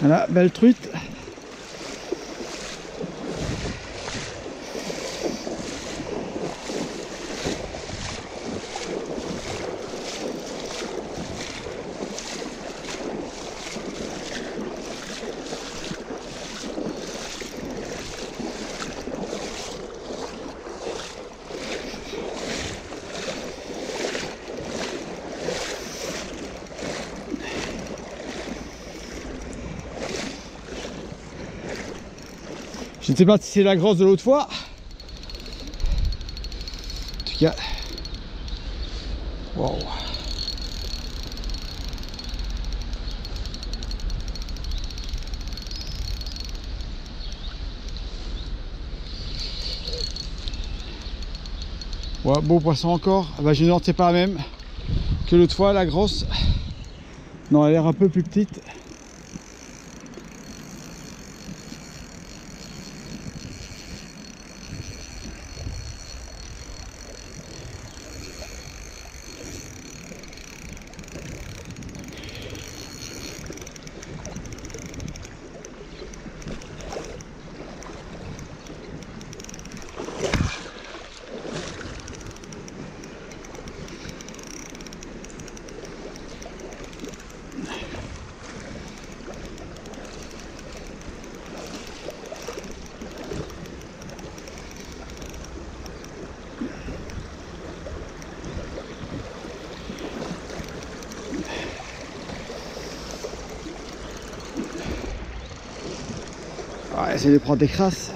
Voilà, belle truite. Je ne sais pas si c'est la grosse de l'autre fois. En tout cas. Wow. Ouais, beau poisson encore. Ah bah, je ne c'est pas la même que l'autre fois, la grosse. Non, elle a l'air un peu plus petite. Ouais, essayer de prendre des crasses.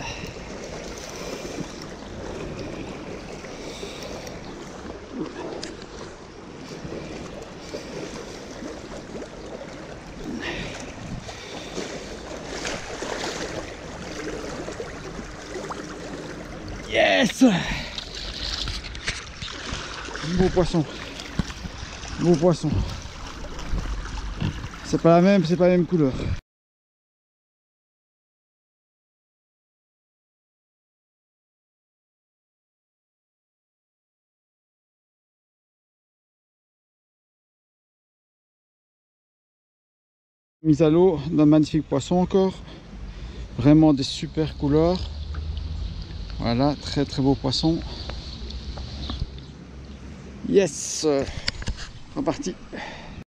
Yes Beau poisson. Beau poisson. C'est pas la même, c'est pas la même couleur. Mise à l'eau d'un magnifique poisson encore. Vraiment des super couleurs. Voilà, très très beau poisson. Yes Reparti